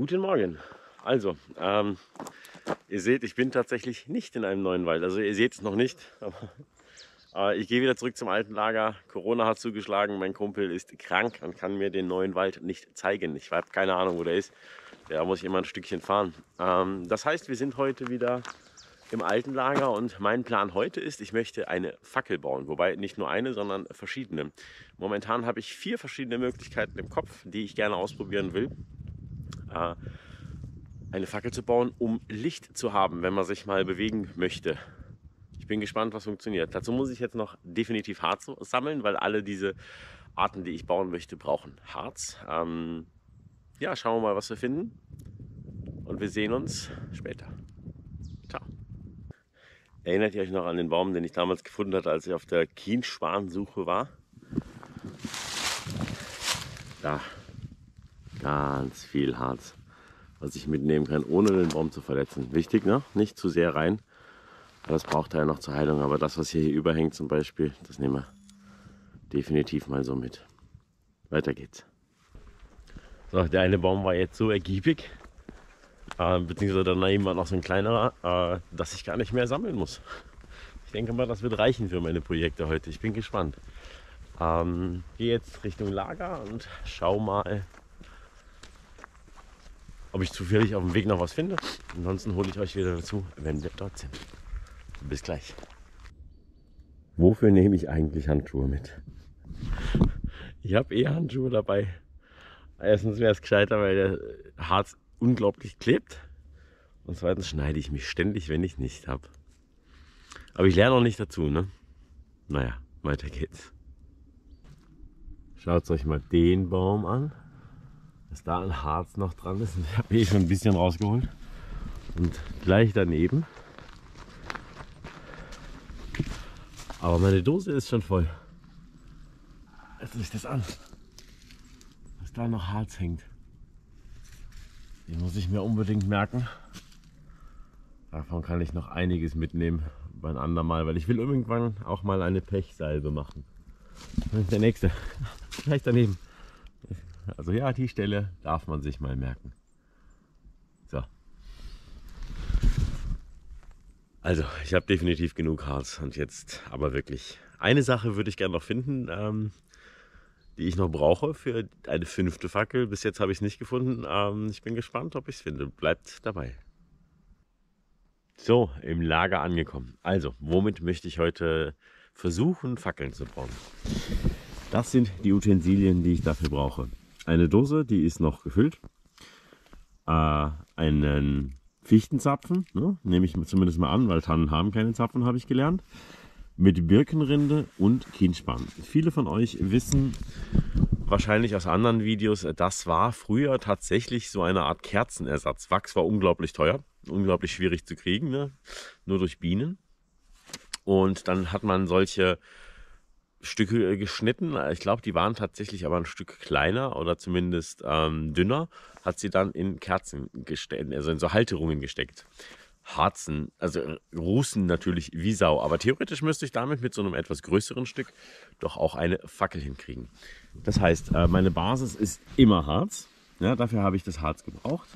Guten Morgen. Also, ähm, ihr seht, ich bin tatsächlich nicht in einem neuen Wald. Also ihr seht es noch nicht, aber äh, ich gehe wieder zurück zum alten Lager. Corona hat zugeschlagen, mein Kumpel ist krank und kann mir den neuen Wald nicht zeigen. Ich habe keine Ahnung, wo der ist. Da muss ich immer ein Stückchen fahren. Ähm, das heißt, wir sind heute wieder im alten Lager und mein Plan heute ist, ich möchte eine Fackel bauen. Wobei nicht nur eine, sondern verschiedene. Momentan habe ich vier verschiedene Möglichkeiten im Kopf, die ich gerne ausprobieren will. Äh, eine Fackel zu bauen, um Licht zu haben, wenn man sich mal bewegen möchte. Ich bin gespannt, was funktioniert. Dazu muss ich jetzt noch definitiv Harz sammeln, weil alle diese Arten, die ich bauen möchte, brauchen Harz. Ähm, ja, schauen wir mal, was wir finden. Und wir sehen uns später. Ciao. Erinnert ihr euch noch an den Baum, den ich damals gefunden hatte, als ich auf der Kienspansuche war? Da. Ganz viel Harz, was ich mitnehmen kann, ohne den Baum zu verletzen. Wichtig, ne? Nicht zu sehr rein. Das braucht er ja noch zur Heilung. Aber das, was hier, hier überhängt zum Beispiel, das nehmen wir definitiv mal so mit. Weiter geht's. So, der eine Baum war jetzt so ergiebig, äh, beziehungsweise daneben war noch so ein kleinerer, äh, dass ich gar nicht mehr sammeln muss. Ich denke mal, das wird reichen für meine Projekte heute. Ich bin gespannt. Ähm, gehe jetzt Richtung Lager und schau mal, ob ich zufällig auf dem Weg noch was finde. Ansonsten hole ich euch wieder dazu, wenn wir dort sind. Bis gleich. Wofür nehme ich eigentlich Handschuhe mit? Ich habe eh Handschuhe dabei. Erstens wäre es gescheiter, weil der Harz unglaublich klebt. Und zweitens schneide ich mich ständig, wenn ich nicht habe. Aber ich lerne auch nicht dazu, ne? Naja, weiter geht's. Schaut euch mal den Baum an. Dass da ein Harz noch dran ist. Ich habe eh schon ein bisschen rausgeholt. Und gleich daneben. Aber meine Dose ist schon voll. Jetzt sich das an dass da noch Harz hängt. Den muss ich mir unbedingt merken. Davon kann ich noch einiges mitnehmen beim andermal, weil ich will irgendwann auch mal eine Pechsalbe machen. Das ist der nächste. Gleich daneben. Also ja, die Stelle darf man sich mal merken. So. Also, ich habe definitiv genug Harz und jetzt aber wirklich eine Sache würde ich gerne noch finden. Ähm, die ich noch brauche für eine fünfte Fackel. Bis jetzt habe ich es nicht gefunden. Ähm, ich bin gespannt, ob ich es finde. Bleibt dabei. So, im Lager angekommen. Also, womit möchte ich heute versuchen, Fackeln zu bauen? Das sind die Utensilien, die ich dafür brauche. Eine Dose, die ist noch gefüllt. Äh, einen Fichtenzapfen, ne? nehme ich zumindest mal an, weil Tannen haben keine Zapfen, habe ich gelernt mit Birkenrinde und Kienspann. Viele von euch wissen wahrscheinlich aus anderen Videos, das war früher tatsächlich so eine Art Kerzenersatz. Wachs war unglaublich teuer, unglaublich schwierig zu kriegen, ne? nur durch Bienen. Und dann hat man solche Stücke geschnitten. Ich glaube, die waren tatsächlich aber ein Stück kleiner oder zumindest ähm, dünner. Hat sie dann in Kerzen gesteckt, also in so Halterungen gesteckt harzen, also äh, rußen natürlich wie Sau. Aber theoretisch müsste ich damit mit so einem etwas größeren Stück doch auch eine Fackel hinkriegen. Das heißt, äh, meine Basis ist immer Harz. Ja, dafür habe ich das Harz gebraucht.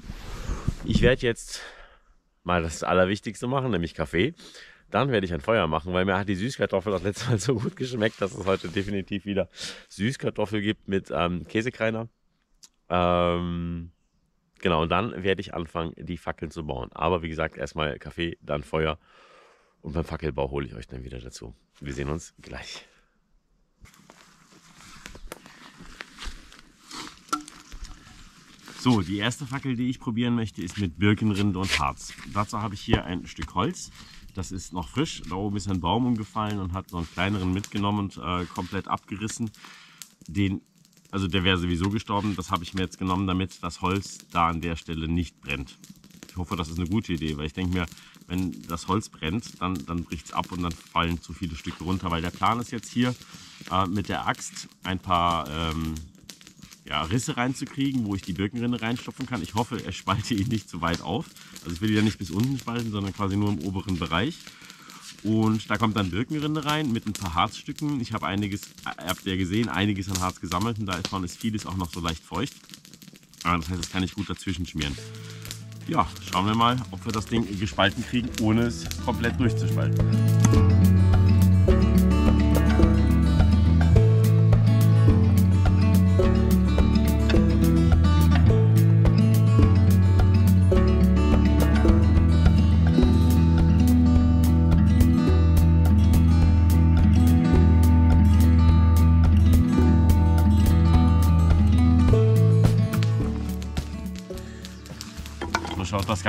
Ich werde jetzt mal das Allerwichtigste machen, nämlich Kaffee. Dann werde ich ein Feuer machen, weil mir hat die Süßkartoffel das letzte Mal so gut geschmeckt, dass es heute definitiv wieder Süßkartoffel gibt mit ähm, Käsekreiner. Ähm, Genau, und dann werde ich anfangen, die Fackeln zu bauen. Aber wie gesagt, erstmal Kaffee, dann Feuer. Und beim Fackelbau hole ich euch dann wieder dazu. Wir sehen uns gleich. So, die erste Fackel, die ich probieren möchte, ist mit Birkenrinde und Harz. Dazu habe ich hier ein Stück Holz. Das ist noch frisch. Da oben ist ein Baum umgefallen und hat so einen kleineren mitgenommen und äh, komplett abgerissen. Den also der wäre sowieso gestorben. Das habe ich mir jetzt genommen, damit das Holz da an der Stelle nicht brennt. Ich hoffe, das ist eine gute Idee, weil ich denke mir, wenn das Holz brennt, dann, dann bricht es ab und dann fallen zu viele Stücke runter. Weil der Plan ist jetzt hier äh, mit der Axt ein paar ähm, ja, Risse reinzukriegen, wo ich die Birkenrinde reinstopfen kann. Ich hoffe, er spalte ihn nicht zu weit auf. Also ich will ihn ja nicht bis unten spalten, sondern quasi nur im oberen Bereich. Und da kommt dann Birkenrinde rein mit ein paar Harzstücken. Ich habe einiges, habt ihr gesehen, einiges an Harz gesammelt und davon ist vieles auch noch so leicht feucht. Ah, das heißt, das kann ich gut dazwischen schmieren. Ja, schauen wir mal, ob wir das Ding gespalten kriegen, ohne es komplett durchzuspalten.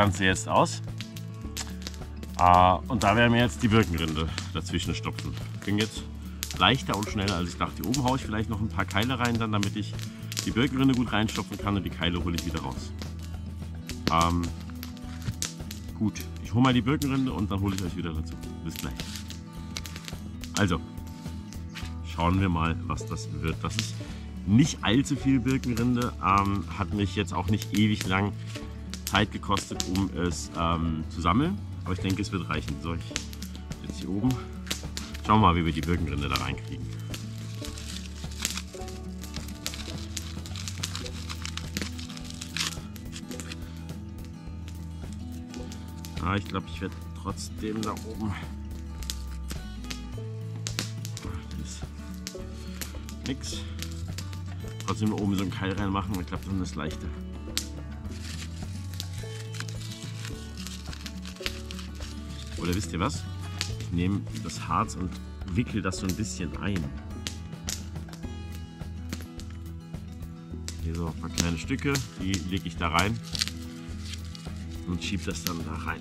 Ganze jetzt aus. Uh, und da werden wir jetzt die Birkenrinde dazwischen stopfen. Ging jetzt leichter und schneller als ich dachte. Hier oben haue ich vielleicht noch ein paar Keile rein, dann, damit ich die Birkenrinde gut reinstopfen kann und die Keile hole ich wieder raus. Ähm, gut, ich hole mal die Birkenrinde und dann hole ich euch wieder dazu. Bis gleich. Also, schauen wir mal, was das wird. Das ist nicht allzu viel Birkenrinde, ähm, hat mich jetzt auch nicht ewig lang Zeit gekostet, um es ähm, zu sammeln. Aber ich denke, es wird reichen. So, ich jetzt hier oben. Schauen wir mal, wie wir die Birkenrinde da reinkriegen. Ah, ich glaube, ich werde trotzdem da oben nix. Trotzdem oben so einen Keil reinmachen. Ich glaube, dann ist es leichter. Oder wisst ihr was? Ich nehme das Harz und wickel das so ein bisschen ein. Hier so ein paar kleine Stücke, die lege ich da rein und schiebe das dann da rein.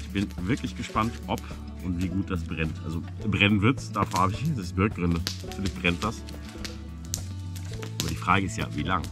Ich bin wirklich gespannt, ob und wie gut das brennt. Also brennen wird es, davor habe ich das Birkrinde. Natürlich brennt das. Aber die Frage ist ja, wie lang?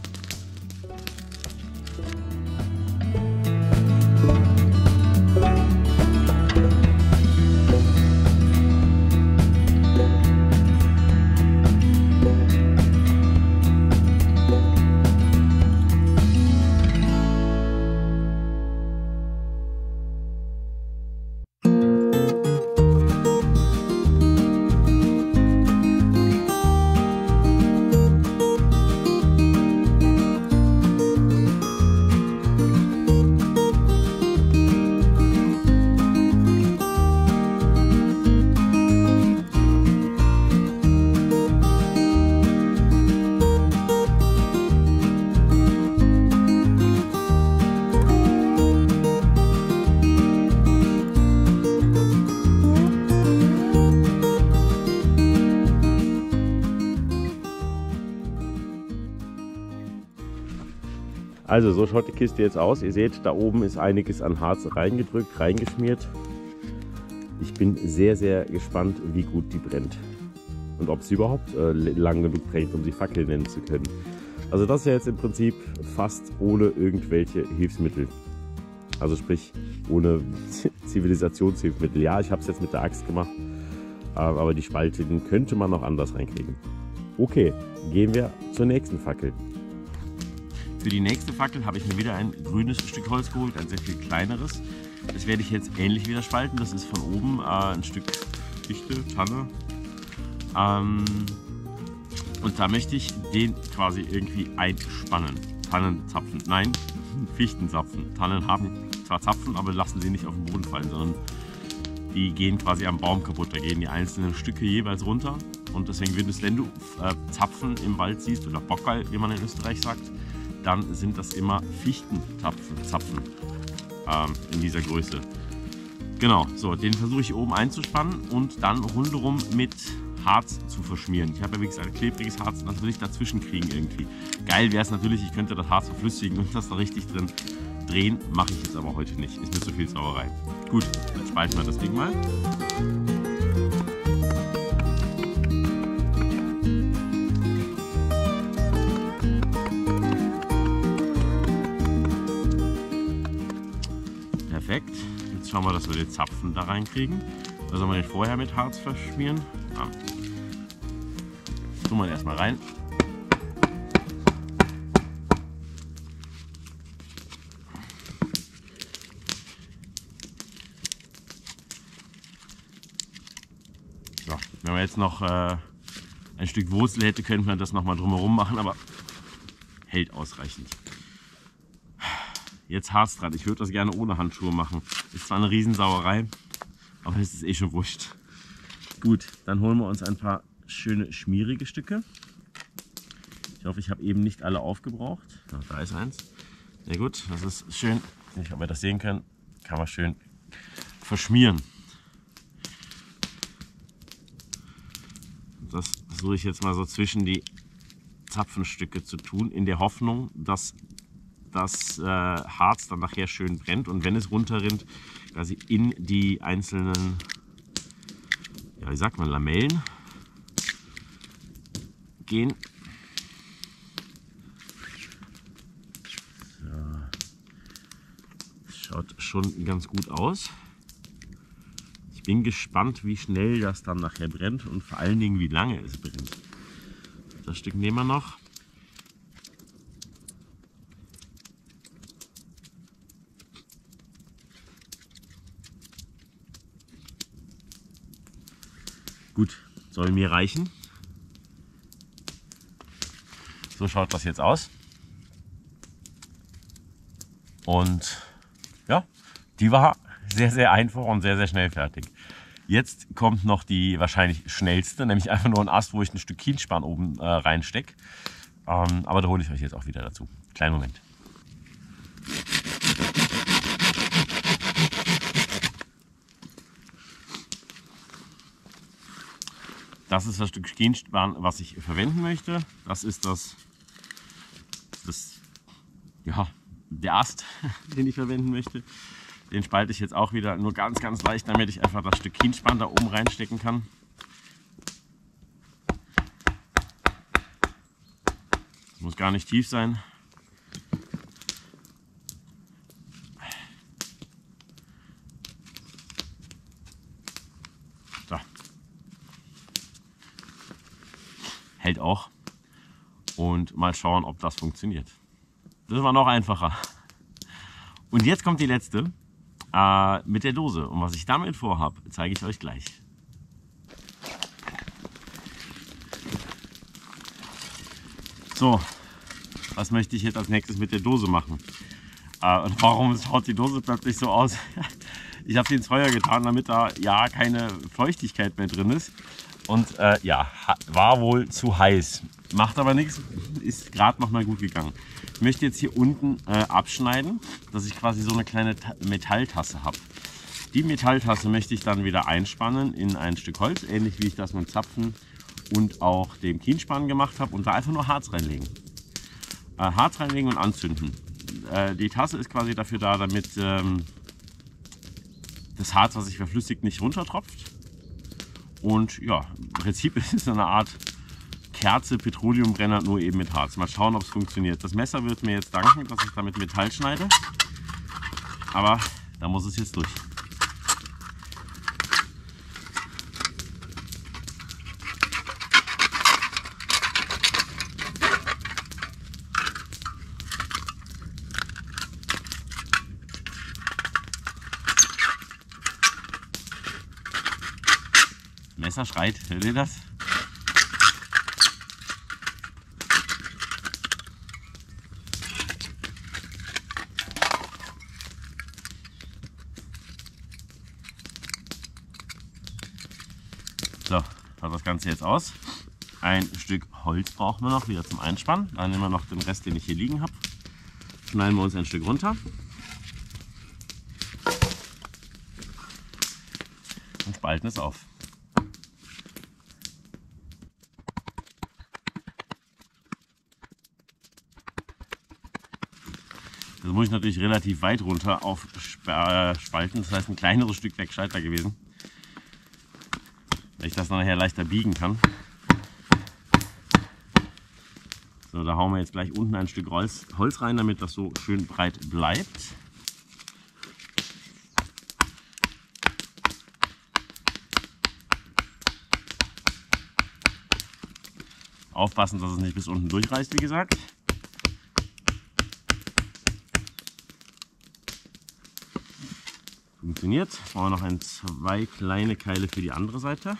Also so schaut die Kiste jetzt aus. Ihr seht, da oben ist einiges an Harz reingedrückt, reingeschmiert. Ich bin sehr, sehr gespannt, wie gut die brennt. Und ob sie überhaupt äh, lang genug brennt, um sie Fackel nennen zu können. Also das ist ja jetzt im Prinzip fast ohne irgendwelche Hilfsmittel. Also sprich, ohne Zivilisationshilfsmittel. Ja, ich habe es jetzt mit der Axt gemacht, äh, aber die Spalte könnte man noch anders reinkriegen. Okay, gehen wir zur nächsten Fackel. Für die nächste Fackel habe ich mir wieder ein grünes Stück Holz geholt, ein sehr viel kleineres. Das werde ich jetzt ähnlich wieder spalten. Das ist von oben äh, ein Stück Fichte, Tanne. Ähm, und da möchte ich den quasi irgendwie einspannen. Tannenzapfen, nein, Fichtenzapfen. Tannen haben zwar Zapfen, aber lassen sie nicht auf den Boden fallen, sondern die gehen quasi am Baum kaputt. Da gehen die einzelnen Stücke jeweils runter. Und deswegen wird es, wenn du äh, Zapfen im Wald siehst, oder Bockerl, wie man in Österreich sagt, dann sind das immer Fichtenzapfen ähm, in dieser Größe. Genau, so, den versuche ich oben einzuspannen und dann rundherum mit Harz zu verschmieren. Ich habe ja wie gesagt klebriges Harz, das will ich dazwischen kriegen irgendwie. Geil wäre es natürlich, ich könnte das Harz verflüssigen und das da richtig drin drehen, mache ich jetzt aber heute nicht. Ist mir zu viel Sauerei. Gut, dann spalten wir das Ding mal. Schauen wir, dass wir den Zapfen da reinkriegen. Da soll man den vorher mit Harz verschmieren. Ja. Tun wir erstmal rein. So, wenn man jetzt noch äh, ein Stück Wurzel hätte, könnte man das noch mal drumherum machen, aber hält ausreichend. Jetzt Harz dran. Ich würde das gerne ohne Handschuhe machen. Ist zwar eine Riesensauerei, aber es ist eh schon wurscht. Gut, dann holen wir uns ein paar schöne schmierige Stücke. Ich hoffe, ich habe eben nicht alle aufgebraucht. Ja, da ist eins. Sehr gut, das ist schön. Nicht, ob wir das sehen können. Kann man schön verschmieren. Das versuche ich jetzt mal so zwischen die Zapfenstücke zu tun, in der Hoffnung, dass das äh, Harz dann nachher schön brennt und wenn es runterrinnt, quasi in die einzelnen, ja, wie sagt man, Lamellen gehen. Schaut schon ganz gut aus. Ich bin gespannt, wie schnell das dann nachher brennt und vor allen Dingen, wie lange es brennt. Das Stück nehmen wir noch. Gut, soll mir reichen. So schaut das jetzt aus. Und ja, die war sehr, sehr einfach und sehr, sehr schnell fertig. Jetzt kommt noch die wahrscheinlich schnellste, nämlich einfach nur ein Ast, wo ich ein Stück Kienspan oben äh, reinstecke. Ähm, aber da hole ich euch jetzt auch wieder dazu. Kleinen Moment. Das ist das Stück Kienspan, was ich verwenden möchte. Das ist das, das ja, der Ast, den ich verwenden möchte. Den spalte ich jetzt auch wieder nur ganz, ganz leicht, damit ich einfach das Stück Kienspann da oben reinstecken kann. Das muss gar nicht tief sein. So. Hält auch. Und mal schauen, ob das funktioniert. Das war noch einfacher. Und jetzt kommt die letzte äh, mit der Dose. Und was ich damit vorhabe, zeige ich euch gleich. So, was möchte ich jetzt als nächstes mit der Dose machen? Äh, und warum schaut die Dose plötzlich so aus? ich habe sie ins Feuer getan, damit da ja keine Feuchtigkeit mehr drin ist. Und äh, ja, war wohl zu heiß. Macht aber nichts, ist gerade noch mal gut gegangen. Ich möchte jetzt hier unten äh, abschneiden, dass ich quasi so eine kleine Ta Metalltasse habe. Die Metalltasse möchte ich dann wieder einspannen in ein Stück Holz, ähnlich wie ich das mit Zapfen und auch dem Kienspann gemacht habe und da einfach nur Harz reinlegen. Äh, Harz reinlegen und anzünden. Äh, die Tasse ist quasi dafür da, damit ähm, das Harz, was sich verflüssigt, nicht runtertropft. Und ja, im Prinzip ist es eine Art Kerze, Petroleumbrenner, nur eben mit Harz. Mal schauen, ob es funktioniert. Das Messer wird mir jetzt danken, dass ich damit Metall schneide. Aber da muss es jetzt durch. Messer schreit, hört ihr das? So, schaut das Ganze jetzt aus. Ein Stück Holz brauchen wir noch wieder zum Einspannen. Dann nehmen wir noch den Rest, den ich hier liegen habe. Schneiden wir uns ein Stück runter. Und spalten es auf. Das muss ich natürlich relativ weit runter aufspalten. Das heißt, ein kleineres Stück wäre gescheiter gewesen. Weil ich das nachher leichter biegen kann. So, da hauen wir jetzt gleich unten ein Stück Holz rein, damit das so schön breit bleibt. Aufpassen, dass es nicht bis unten durchreißt, wie gesagt. funktioniert. Brauchen wir noch ein, zwei kleine Keile für die andere Seite.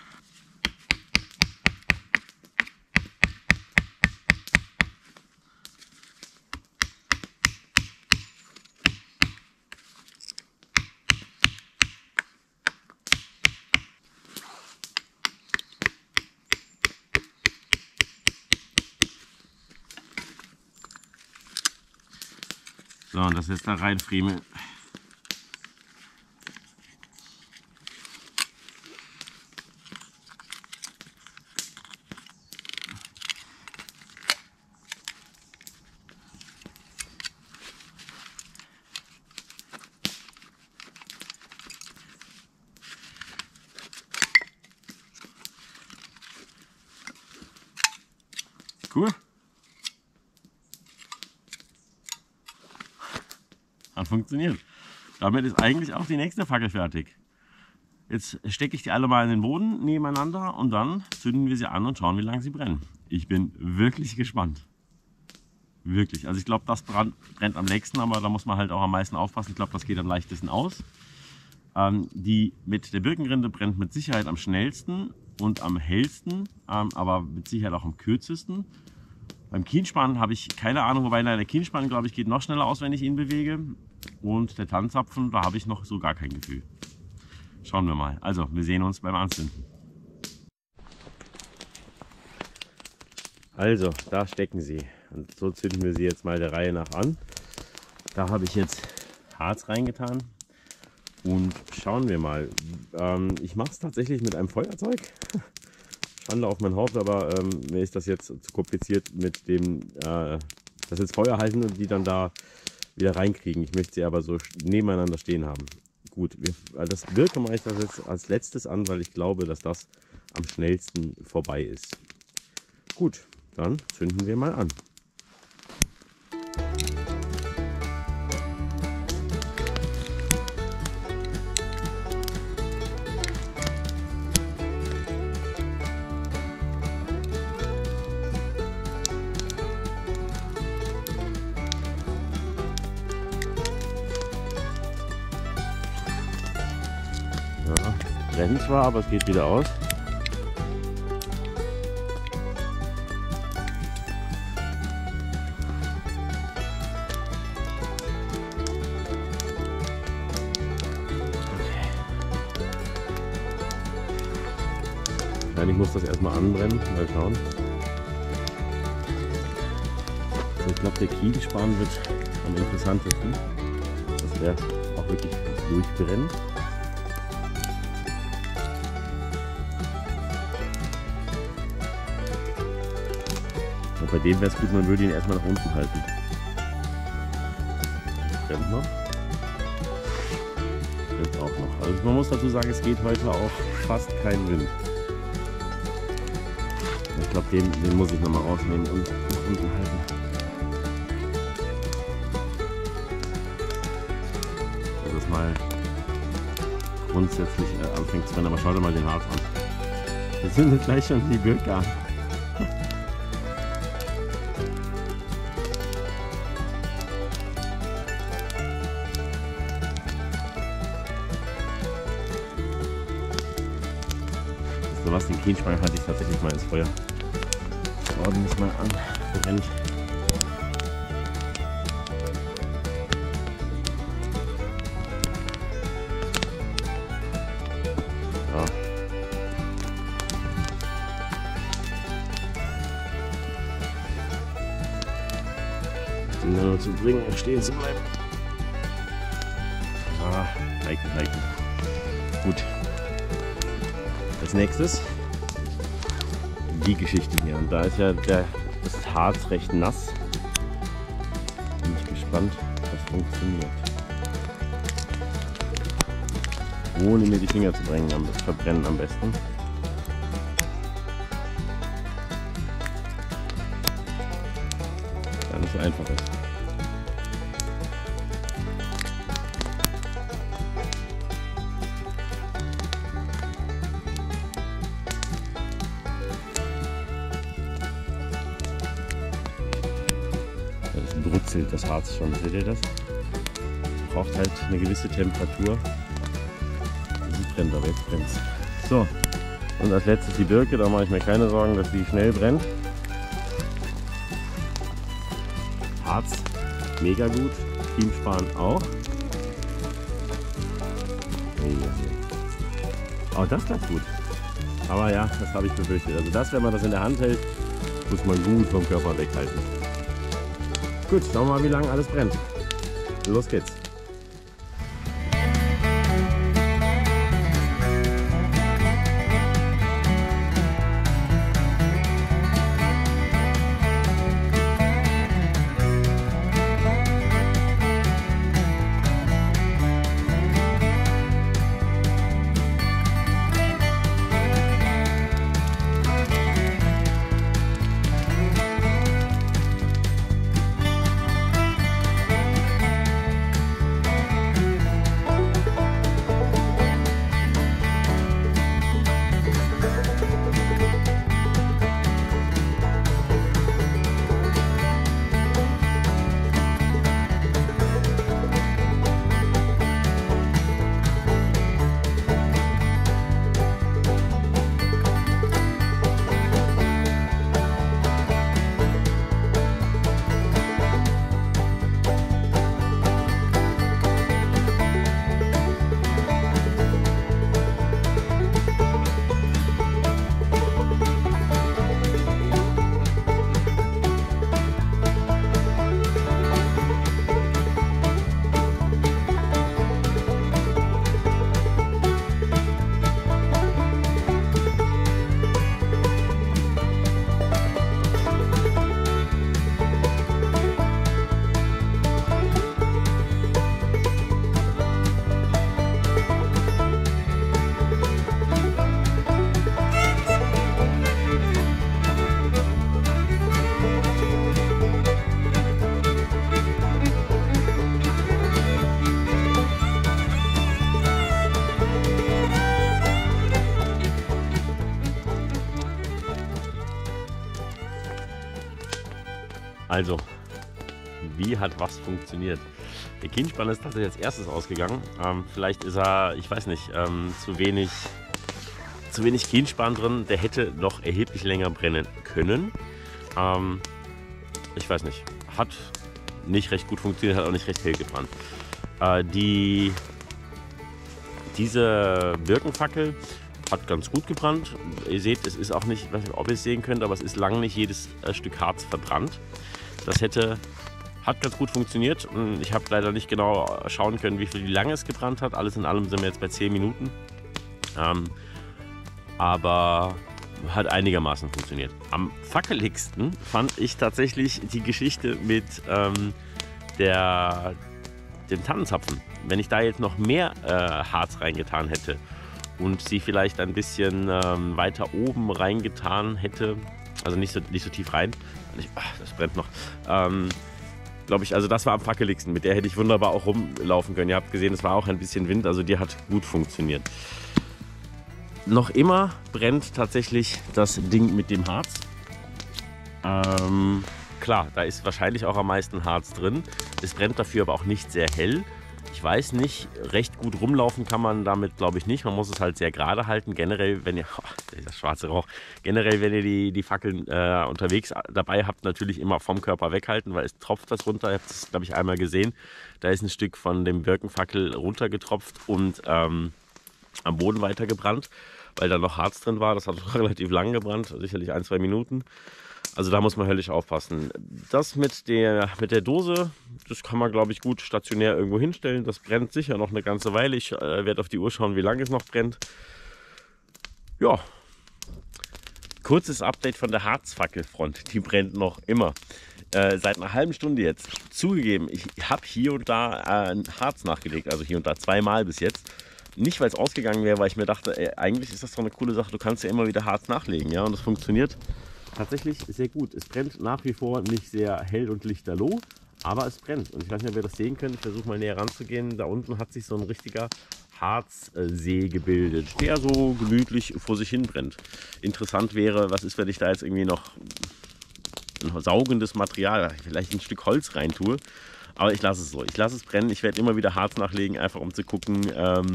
So, und das jetzt da reinfriemeln. Hat funktioniert. Damit ist eigentlich auch die nächste Fackel fertig. Jetzt stecke ich die alle mal in den Boden nebeneinander und dann zünden wir sie an und schauen, wie lange sie brennen. Ich bin wirklich gespannt. Wirklich. Also ich glaube, das brennt am nächsten, aber da muss man halt auch am meisten aufpassen. Ich glaube, das geht am leichtesten aus. Ähm, die mit der Birkenrinde brennt mit Sicherheit am schnellsten und am hellsten, ähm, aber mit Sicherheit auch am kürzesten. Beim Kienspan habe ich keine Ahnung, wobei der Kienspan, glaube ich, geht noch schneller aus, wenn ich ihn bewege. Und der Tannenzapfen, da habe ich noch so gar kein Gefühl. Schauen wir mal. Also, wir sehen uns beim Anzünden. Also, da stecken sie. Und so zünden wir sie jetzt mal der Reihe nach an. Da habe ich jetzt Harz reingetan. Und schauen wir mal. Ähm, ich mache es tatsächlich mit einem Feuerzeug. Schande auf mein Haupt, aber ähm, mir ist das jetzt zu kompliziert mit dem, äh, das jetzt Feuer halten und die dann da wieder reinkriegen. Ich möchte sie aber so nebeneinander stehen haben. Gut, wir, das Birke mache ich das jetzt als letztes an, weil ich glaube, dass das am schnellsten vorbei ist. Gut, dann zünden wir mal an. Brennt zwar, aber es geht wieder aus. ich muss das erstmal anbrennen, mal schauen. ich glaube, der Kielspan wird am interessantesten, dass der auch wirklich durchbrennt. Bei dem wäre es gut, man würde ihn erstmal nach unten halten. Brennt noch. Brennt auch noch. Also man muss dazu sagen, es geht heute auch fast kein Wind. Ich glaube, den, den muss ich nochmal rausnehmen und nach unten halten. Dass es mal grundsätzlich äh, anfängt zu brennen. Aber schau dir mal den Harz an. Wir sind gleich schon die Birke an. Was, den Kienspann hatte ich tatsächlich mal ins Feuer. Ordentlich mal anbrennt. Ja. Den nur zu bringen, stehen zu bleiben. Ah, halten, halten. Als nächstes die Geschichte hier. Und da ist ja der, das Harz recht nass. Bin ich gespannt, ob das funktioniert. Ohne mir die Finger zu brennen, am, verbrennen am besten. Gar so einfach ist. Harz schon. Seht ihr das? Braucht halt eine gewisse Temperatur. Sie brennt, aber jetzt brennt So, und als letztes die Birke. Da mache ich mir keine Sorgen, dass die schnell brennt. Harz, mega gut. Teamsparen auch. Oh, das klappt gut. Aber ja, das habe ich befürchtet. Also das, wenn man das in der Hand hält, muss man gut vom Körper weghalten. Gut, schauen wir mal, wie lange alles brennt. los geht's. Wie hat was funktioniert? Der Kienspann ist tatsächlich als erstes ausgegangen. Ähm, vielleicht ist er, ich weiß nicht, ähm, zu wenig, zu wenig Kienspann drin. Der hätte noch erheblich länger brennen können. Ähm, ich weiß nicht. Hat nicht recht gut funktioniert, hat auch nicht recht hell gebrannt. Äh, die, diese Birkenfackel hat ganz gut gebrannt. Ihr seht, es ist auch nicht, ich weiß nicht, ob ihr es sehen könnt, aber es ist lang nicht jedes äh, Stück Harz verbrannt. Das hätte, hat ganz gut funktioniert. Ich habe leider nicht genau schauen können, wie viel wie lange es gebrannt hat. Alles in allem sind wir jetzt bei 10 Minuten. Ähm, aber hat einigermaßen funktioniert. Am fackeligsten fand ich tatsächlich die Geschichte mit ähm, der, dem Tannenzapfen. Wenn ich da jetzt noch mehr äh, Harz reingetan hätte und sie vielleicht ein bisschen ähm, weiter oben reingetan hätte, also nicht so, nicht so tief rein. Ich, ach, das brennt noch. Ähm, Glaube ich, also das war am fackeligsten. Mit der hätte ich wunderbar auch rumlaufen können. Ihr habt gesehen, es war auch ein bisschen Wind, also die hat gut funktioniert. Noch immer brennt tatsächlich das Ding mit dem Harz. Ähm, klar, da ist wahrscheinlich auch am meisten Harz drin. Es brennt dafür aber auch nicht sehr hell. Ich weiß nicht, recht gut rumlaufen kann man damit, glaube ich, nicht. Man muss es halt sehr gerade halten. Generell, wenn ihr, oh, dieser schwarze Rauch, generell, wenn ihr die, die Fackeln äh, unterwegs dabei habt, natürlich immer vom Körper weghalten, weil es tropft das runter. Ihr habt es, glaube ich, einmal gesehen. Da ist ein Stück von dem Birkenfackel runtergetropft und ähm, am Boden weitergebrannt, weil da noch Harz drin war. Das hat relativ lang gebrannt, sicherlich ein, zwei Minuten. Also da muss man höllisch aufpassen. Das mit der, mit der Dose, das kann man glaube ich gut stationär irgendwo hinstellen. Das brennt sicher noch eine ganze Weile. Ich äh, werde auf die Uhr schauen, wie lange es noch brennt. Ja, kurzes Update von der Harzfackelfront. Die brennt noch immer. Äh, seit einer halben Stunde jetzt. Zugegeben, ich habe hier und da äh, Harz nachgelegt, also hier und da zweimal bis jetzt. Nicht, weil es ausgegangen wäre, weil ich mir dachte, ey, eigentlich ist das doch eine coole Sache, du kannst ja immer wieder Harz nachlegen, ja, und das funktioniert tatsächlich sehr gut. Es brennt nach wie vor nicht sehr hell und lichterloh, aber es brennt. Und ich weiß nicht, ob ihr das sehen könnt. Ich versuche mal näher ranzugehen. Da unten hat sich so ein richtiger Harzsee gebildet, der so gemütlich vor sich hin brennt. Interessant wäre, was ist, wenn ich da jetzt irgendwie noch ein saugendes Material, vielleicht ein Stück Holz rein tue. Aber ich lasse es so. Ich lasse es brennen. Ich werde immer wieder Harz nachlegen, einfach um zu gucken, ähm,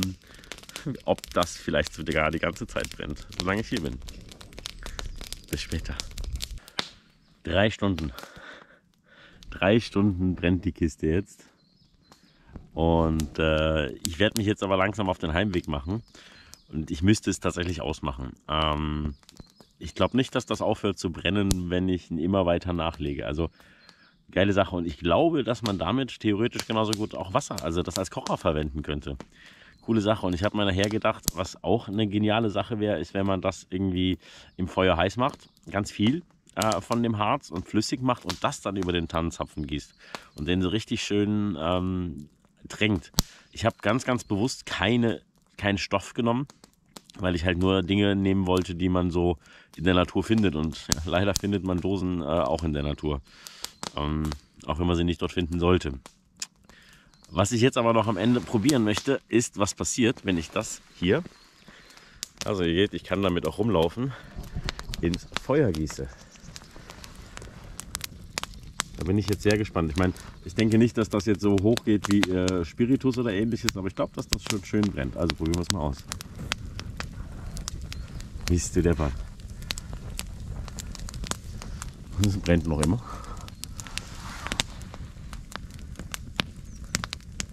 ob das vielleicht sogar die ganze Zeit brennt, solange ich hier bin. Bis später. Drei Stunden. Drei Stunden brennt die Kiste jetzt. Und äh, ich werde mich jetzt aber langsam auf den Heimweg machen. Und ich müsste es tatsächlich ausmachen. Ähm, ich glaube nicht, dass das aufhört zu brennen, wenn ich ihn immer weiter nachlege. Also geile Sache. Und ich glaube, dass man damit theoretisch genauso gut auch Wasser, also das als Kocher verwenden könnte. Coole Sache. Und ich habe mir nachher gedacht, was auch eine geniale Sache wäre, ist, wenn man das irgendwie im Feuer heiß macht. Ganz viel äh, von dem Harz und flüssig macht und das dann über den Tannenzapfen gießt. Und den so richtig schön ähm, tränkt. Ich habe ganz, ganz bewusst keine, keinen Stoff genommen, weil ich halt nur Dinge nehmen wollte, die man so in der Natur findet. Und ja, leider findet man Dosen äh, auch in der Natur. Ähm, auch wenn man sie nicht dort finden sollte. Was ich jetzt aber noch am Ende probieren möchte, ist, was passiert, wenn ich das hier, also ihr seht, ich kann damit auch rumlaufen, ins Feuer gieße. Da bin ich jetzt sehr gespannt. Ich meine, ich denke nicht, dass das jetzt so hoch geht wie äh, Spiritus oder ähnliches, aber ich glaube, dass das schon schön brennt. Also probieren wir es mal aus. Mist, der Bad. Und es brennt noch immer.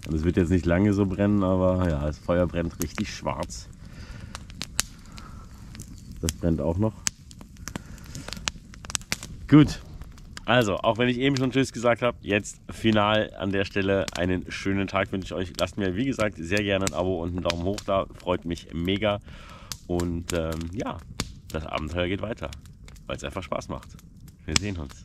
Und es wird jetzt nicht lange so brennen, aber ja, das Feuer brennt richtig schwarz. Das brennt auch noch. Gut. Also, auch wenn ich eben schon Tschüss gesagt habe, jetzt final an der Stelle einen schönen Tag wünsche ich euch. Lasst mir, wie gesagt, sehr gerne ein Abo und einen Daumen hoch da. Freut mich mega. Und ähm, ja, das Abenteuer geht weiter, weil es einfach Spaß macht. Wir sehen uns.